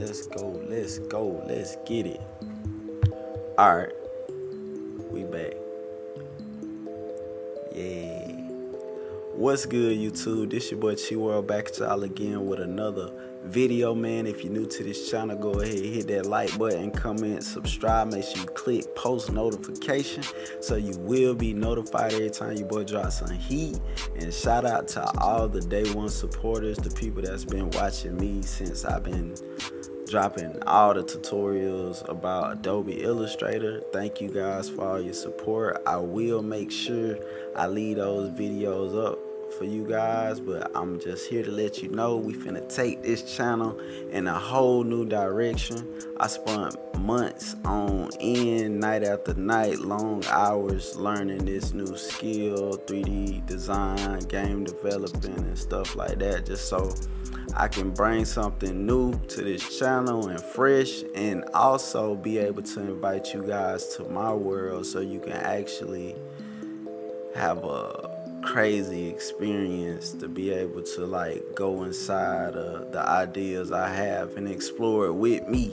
go, let's go, let's get it. Alright, we back. Yeah. What's good, YouTube? This your boy Chi World back at y'all again with another video, man. If you're new to this channel, go ahead hit that like button, comment, subscribe. Make sure you click post notification so you will be notified every time your boy drops some heat. And shout out to all the day one supporters, the people that's been watching me since I've been dropping all the tutorials about Adobe Illustrator. Thank you guys for all your support. I will make sure I leave those videos up for you guys, but I'm just here to let you know we finna take this channel in a whole new direction. I spent months on end, night after night, long hours learning this new skill, 3D design, game developing, and stuff like that, just so I can bring something new to this channel and fresh and also be able to invite you guys to my world so you can actually have a crazy experience to be able to like go inside the ideas I have and explore it with me.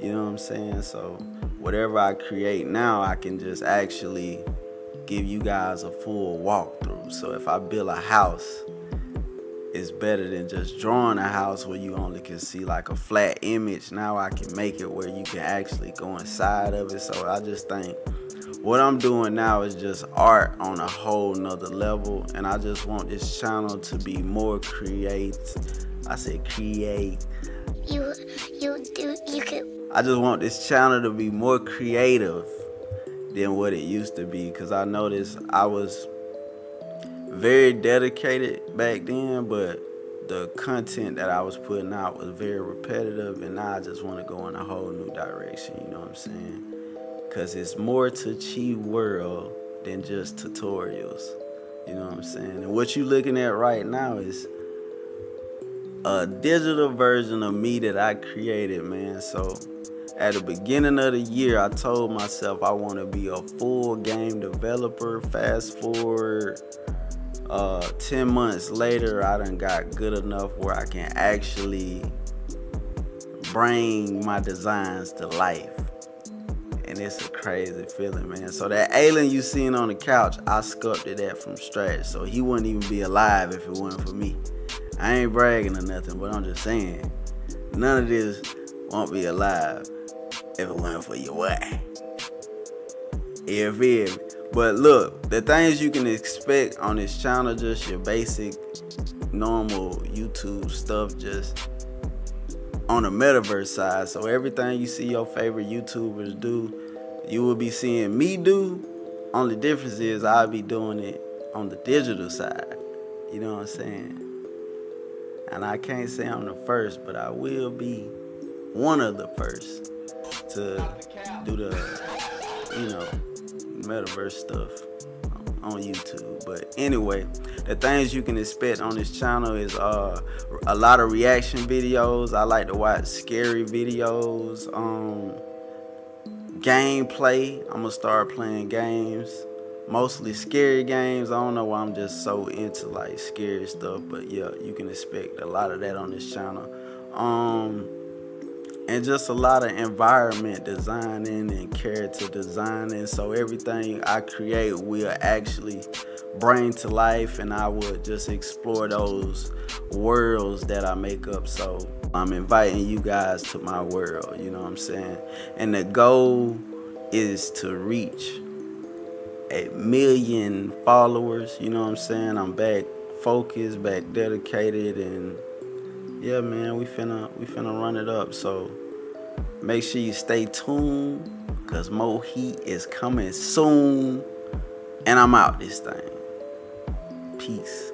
You know what I'm saying? So whatever I create now, I can just actually give you guys a full walkthrough. So if I build a house, it's better than just drawing a house where you only can see like a flat image. Now I can make it where you can actually go inside of it. So I just think what I'm doing now is just art on a whole nother level. And I just want this channel to be more create. I said create. You, you do, you can. I just want this channel to be more creative than what it used to be. Cause I noticed I was very dedicated back then, but the content that I was putting out was very repetitive, and now I just want to go in a whole new direction. You know what I'm saying? Cause it's more to Chi World than just tutorials. You know what I'm saying? And what you looking at right now is a digital version of me that I created, man. So at the beginning of the year, I told myself I want to be a full game developer. Fast forward uh, 10 months later, I done got good enough where I can actually bring my designs to life. It's a crazy feeling, man. So that alien you seen on the couch, I sculpted that from scratch. So he wouldn't even be alive if it wasn't for me. I ain't bragging or nothing, but I'm just saying, none of this won't be alive if it wasn't for your way. You feel? But look, the things you can expect on this channel, just your basic, normal YouTube stuff, just on the metaverse side. So everything you see your favorite YouTubers do, you will be seeing me do. Only difference is I'll be doing it on the digital side. You know what I'm saying? And I can't say I'm the first, but I will be one of the first to do the, you know, metaverse stuff on YouTube. But anyway, the things you can expect on this channel is uh, a lot of reaction videos. I like to watch scary videos, um, gameplay. I'm gonna start playing games, mostly scary games. I don't know why I'm just so into like scary stuff, but yeah, you can expect a lot of that on this channel. Um, and just a lot of environment designing and character designing. So everything i create will actually bring to life and i would just explore those worlds that i make up. So i'm inviting you guys to my world you know what i'm saying? And the goal is to reach a million followers you know what i'm saying? I'm back focused back dedicated and yeah, man, we finna we finna run it up. So make sure you stay tuned, cause more heat is coming soon. And I'm out this thing. Peace.